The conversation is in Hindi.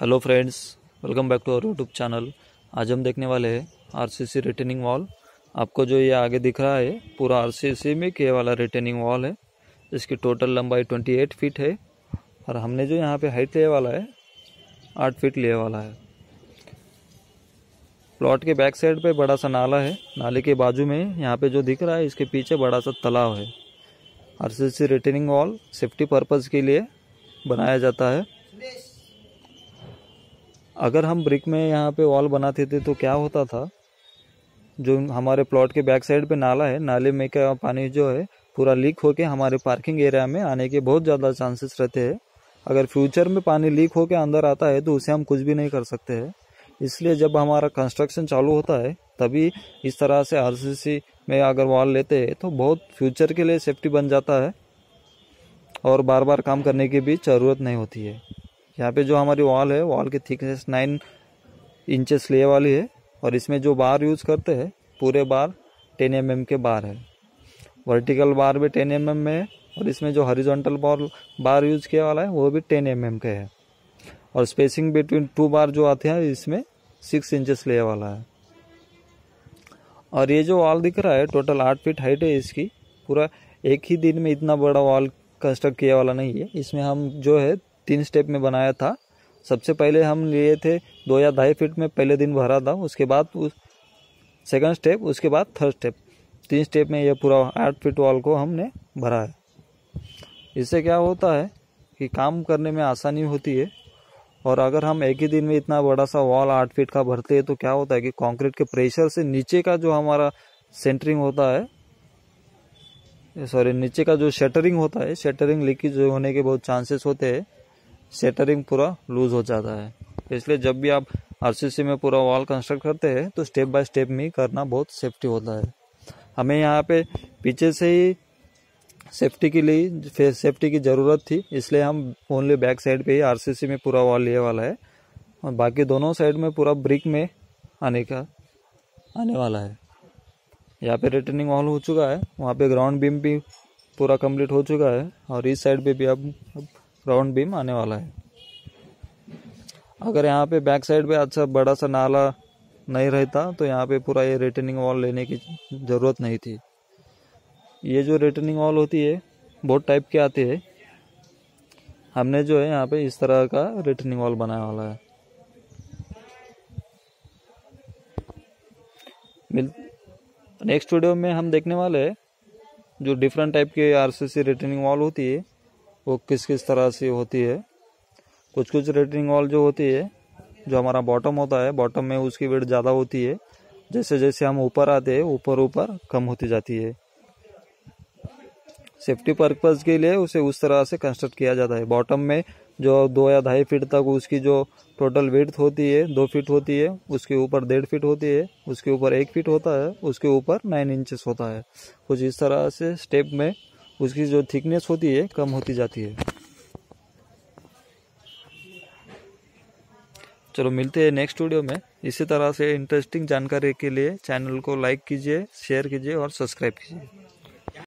Hello friends welcome back to our YouTube channel आज हम देखने वाले हैं आरसीसी रिटेनिंग वॉल आपको जो ये आगे दिख रहा है, पूरा आरसीसी में के वाला रिटेनिंग वॉल है। इसकी टोटल लंबाई 28 फीट है। और हमने जो यहाँ पे हाइट लिया वाला है 8 फीट लिए वाला है। प्लॉट के बैक साइड पे बड़ा सा नाला है। नाले के बाजू में यहाँ पे जो दिख रहा है, इसके पीछे बड़ा सा तालाब है। RCC retaining wall safety purpose के लिए बनाया जाता है। अगर हम ब्रिक में यहाँ पे वॉल बनाते थे तो क्या होता था? जो हमारे प्लॉट के बैक साइड पे नाला है, नाले में का पानी जो है, पूरा लीक होके हमारे पार्किंग एरिया में आने के बहुत ज़्यादा चांसेस रहते हैं। अगर फ्यूचर में पानी लीक होके अंदर आता है तो उसे हम कुछ भी नहीं कर सकते हैं। इसलिए जब हमारा कंस्ट्रक्शन चालू होता है, तभी इस तरह से आरसीसी में अगर वॉल लेते हैं तो बहुत फ्यूचर के लिए सेफ्टी बन जाता है और बार बार काम करने की भी ज़रूरत नहीं होती है। यहाँ पे जो हमारी वॉल है वॉल की थिकनेस नाइन इंचेस ले वाली है और इसमें जो बार यूज़ करते हैं, पूरे बार टेन एम mm के बार है। वर्टिकल बार भी टेन एम mm में है और इसमें जो हॉरिजॉन्टल बार बार यूज़ किया वाला है, वो भी टेन एम mm के है। और स्पेसिंग बिटवीन टू बार जो आते हैं, इसमें सिक्स इंचेस ले वाला है। और ये जो वॉल दिख रहा है टोटल आठ फीट हाइट है इसकी, पूरा एक ही दिन में इतना बड़ा वॉल कंस्ट्रक्ट किया वाला नहीं है। इसमें हम जो है तीन स्टेप में बनाया था। सबसे पहले हम लिए थे दो या ढाई फीट में पहले दिन भरा था, उसके बाद उस सेकंड स्टेप उसके बाद थर्ड स्टेप तीन स्टेप में यह पूरा आठ फीट वॉल को हमने भरा है। इससे क्या होता है कि काम करने में आसानी होती है, और अगर हम एक ही दिन में इतना बड़ा सा वॉल आठ फीट का भरते हैं तो क्या होता है कि कंक्रीट के प्रेशर से नीचे का जो हमारा सेंटरिंग होता है सॉरी नीचे का जो शटरिंग होता है शटरिंग लीकेज होने के बहुत चांसेस होते हैं। सेटरिंग पूरा लूज हो जाता है। इसलिए जब भी आप आरसीसी में पूरा वॉल कंस्ट्रक्ट करते हैं तो स्टेप बाय स्टेप में करना बहुत सेफ्टी होता है। हमें यहाँ पे पीछे से ही सेफ्टी के लिए सेफ्टी की ज़रूरत थी, इसलिए हम ओनली बैक साइड पे ही आरसीसी में पूरा वॉल लिए वाला है। और बाकी दोनों साइड में पूरा ब्रिक में आने का, आने वाला है। यहाँ पे रिटर्निंग वॉल हो चुका है, वहाँ पे ग्राउंड बीम भी पूरा कंप्लीट हो चुका है, और इस साइड पे भी अब राउंड बीम आने वाला है। अगर यहाँ पे बैक साइड पे अच्छा बड़ा सा नाला नहीं रहता तो यहाँ पे पूरा ये रिटर्निंग वॉल लेने की ज़रूरत नहीं थी। ये जो रिटर्निंग वॉल होती है, बहुत टाइप के आते हैं। हमने जो है यहाँ पे इस तरह का रिटर्निंग वॉल बनाया वाला है। नेक्स्ट वीडियो में हम देखने वाले हैं जो डिफरेंट टाइप के आरसीसी रिटर्निंग वॉल होती है। वो किस किस तरह से होती है। कुछ कुछ रेटिंग वॉल जो होती है, जो हमारा बॉटम होता है बॉटम में उसकी वेट ज़्यादा होती है। जैसे जैसे हम ऊपर आते हैं, ऊपर ऊपर कम होती जाती है। सेफ्टी पर्पज़ के लिए उसे उस तरह से कंस्ट्रक्ट किया जाता है। बॉटम में जो दो या ढाई फीट तक उसकी जो टोटल वेथ होती है, दो फीट होती है, उसके ऊपर डेढ़ फीट होती है, उसके ऊपर एक फीट होता है, उसके ऊपर नाइन इंचेस होता है। कुछ इस तरह से स्टेप में उसकी जो थिकनेस होती है, कम होती जाती है। चलो, मिलते हैं नेक्स्ट वीडियो में। इसी तरह से इंटरेस्टिंग जानकारी के लिए चैनल को लाइक कीजिए शेयर कीजिए और सब्सक्राइब कीजिए।